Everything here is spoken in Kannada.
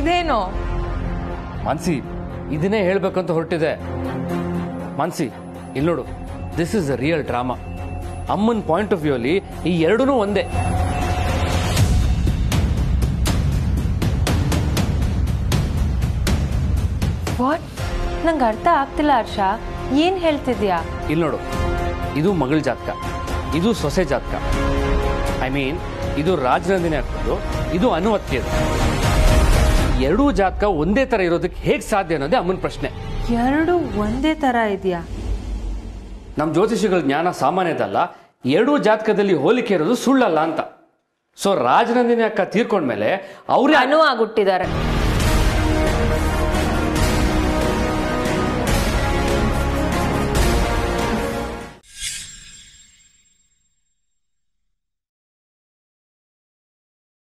ಇದೇನು? ಮಾನ್ಸಿ ಇದನ್ನೇ ಹೇಳ್ಬೇಕಂತ ಹೊರಟಿದೆ. ಮಾನ್ಸಿ ಇಲ್ಲಿ ನೋಡು. This is a real drama ಅಮ್ಮನ್ ಪಾಯಿಂಟ್ ಆಫ್ ವ್ಯೂ ಅಲ್ಲಿ ಈ ಎರಡೂ ಒಂದೇ. ವಾಟ್ ನಂಗೆ ಅರ್ಥ ಆಗ್ತಿಲ್ಲ ಹರ್ಷ. ಏನ್ ಹೇಳ್ತಿದ್ಯಾ? ಇಲ್ಲಿ ನೋಡು. ಇದು ಮಗಳ ಜಾತಕ. ಇದು ಸೊಸೆ ಜಾತಕ. ಐ ಮೀನ್ ಇದು ರಾಜನಂದಿನಿ ಆಗ್ತದ್ದು. ಇದು ಅನುವತ್ತಿಯದು ಎರಡೂ ಜಾತಕ ಒಂದೇ ತರ ಇರೋದಕ್ಕೆ ಹೇಗೆ ಸಾಧ್ಯ ಅನ್ನೋದೇ ಅಮ್ಮನ ಪ್ರಶ್ನೆ. ಎರಡು ಒಂದೇ ತರ ಇದೆಯಾ? ನಮ್ಮ ಜ್ಯೋತಿಷಿಗಳ ಜ್ಞಾನ ಸಾಮಾನ್ಯದಲ್ಲ ಎರಡೂ ಜಾತಕದಲ್ಲಿ ಹೋಲಿಕೆ ಇರೋದು ಸುಳ್ಳಲ್ಲ ಅಂತ. ಸೊ ರಾಜನಂದಿನಿ ಅಕ್ಕ ತೀರ್ಕೊಂಡ್ಮೇಲೆ ಅವರೇ ಅನು ಆಗ್ಬಿಟ್ಟಿದ್ದಾರೆ